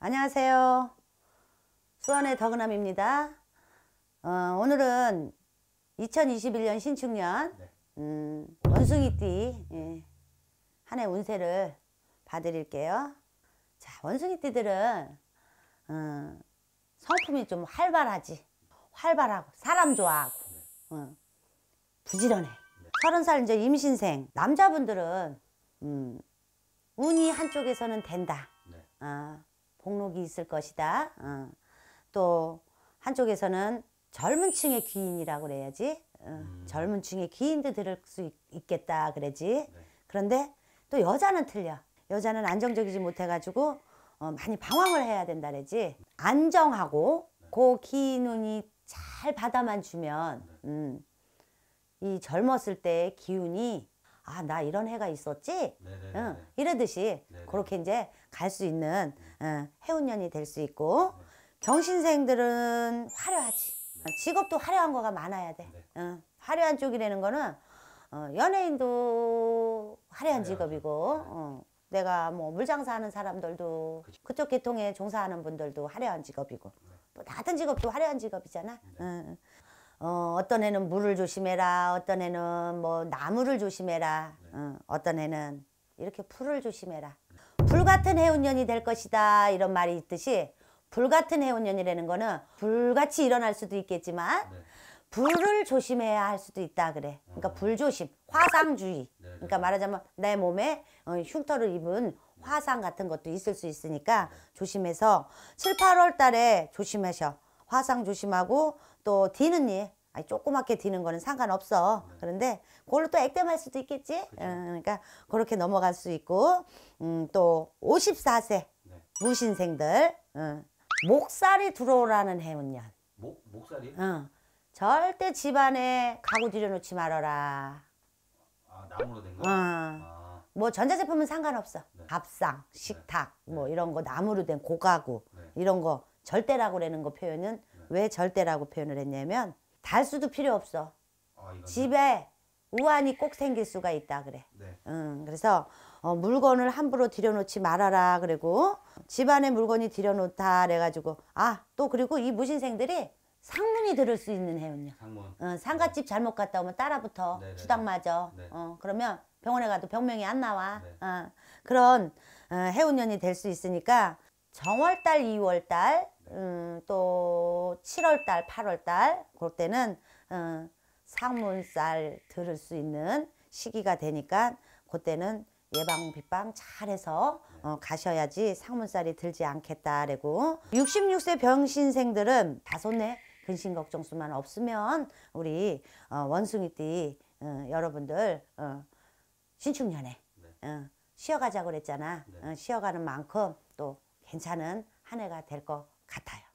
안녕하세요. 수원의 덕은함입니다. 어, 오늘은 2021년 신축년 네. 음, 원숭이띠 예, 한해 운세를 봐드릴게요. 자, 원숭이띠들은 어, 성품이 좀 활발하지. 활발하고 사람 좋아하고 어, 부지런해. 서른 살 이제 임신생 남자분들은 음, 운이 한쪽에서는 된다. 네. 아, 복록이 있을 것이다. 어. 또 한쪽에서는 젊은 층의 귀인이라고 그래야지. 어, 젊은 층의 귀인도 들을 수 있, 있겠다 그래지. 그런데 또 여자는 틀려. 여자는 안정적이지 못해가지고 어, 많이 방황을 해야 된다 그래지. 안정하고 그 기운이 잘 받아만 주면 음, 이 젊었을 때의 기운이 아 나 이런 해가 있었지 네네네. 응, 이러듯이 네네. 그렇게 이제 갈 수 있는 어, 해운년이 될 수 있고 경신생들은 화려하지 어, 직업도 화려한 거가 많아야 돼 네. 어, 화려한 쪽이라는 거는 어, 연예인도 화려한. 직업이고 네. 어, 내가 뭐 물장사 하는 사람들도 그쪽 계통에 종사하는 분들도 화려한 직업이고 네. 또 다른 직업도 화려한 직업이잖아 어, 어, 어떤 애는 물을 조심해라. 어떤 애는 뭐 나무를 조심해라. 어, 어떤 애는 이렇게 풀을 조심해라. 불 같은 해운년이 될 것이다. 이런 말이 있듯이 불 같은 해운년이라는 거는 불같이 일어날 수도 있겠지만 네. 불을 조심해야 할 수도 있다 그래. 그러니까 불조심 화상주의. 네, 그러니까 말하자면 내 몸에 어, 흉터를 입은 화상 같은 것도 있을 수 있으니까 조심해서 7, 8월 달에 조심하셔 화상 조심하고 또 디는 일 아니 조그맣게 디는 거는 상관없어 그런데 그걸로 또 액땜할 수도 있겠지 어, 그러니까 그렇게 넘어갈 수 있고 음, 또 54세 네. 무신생들 어, 목살이 들어오라는 해운년 목 목살이? 어, 절대 집안에 가구 들여놓지 말아라 아 나무로 된 거? 어. 아뭐 전자제품은 상관없어. 네. 밥상, 식탁, 뭐 이런 거 나무로 된 고가구 네. 이런 거 절대라고 그러는 거 표현은 왜 절대라고 표현을 했냐면 달수도 필요 없어. 아. 집에 우환이 꼭 생길 수가 있다 그래. 네. 음, 그래서 어, 물건을 함부로 들여놓지 말아라 그리고 집안에 물건이 들여놓다 그래가지고 아 또 그리고 이 무신생들이 상문이 들을 수 있는 해운요. 상문. 어, 상갓집 잘못 갔다 오면 따라붙어 네네네. 주당 맞아. 네. 어, 그러면 병원에 가도 병명이 안 나와. 네. 어, 그런 어, 해운년이 될 수 있으니까 정월달, 2월달, 음, 또 7월달, 8월달 그럴 때는 어, 상문살 들을 수 있는 시기가 되니까 그때는 예방 비방 잘해서 어, 가셔야지 상문살이 들지 않겠다라고 66세 병신생들은 다소내 근심 걱정수만 없으면 우리 어, 원숭이띠 어, 여러분들 어, 신축년에 네. 어, 쉬어가자고 그랬잖아 네. 어, 쉬어가는 만큼 또 괜찮은 한 해가 될 것 같아요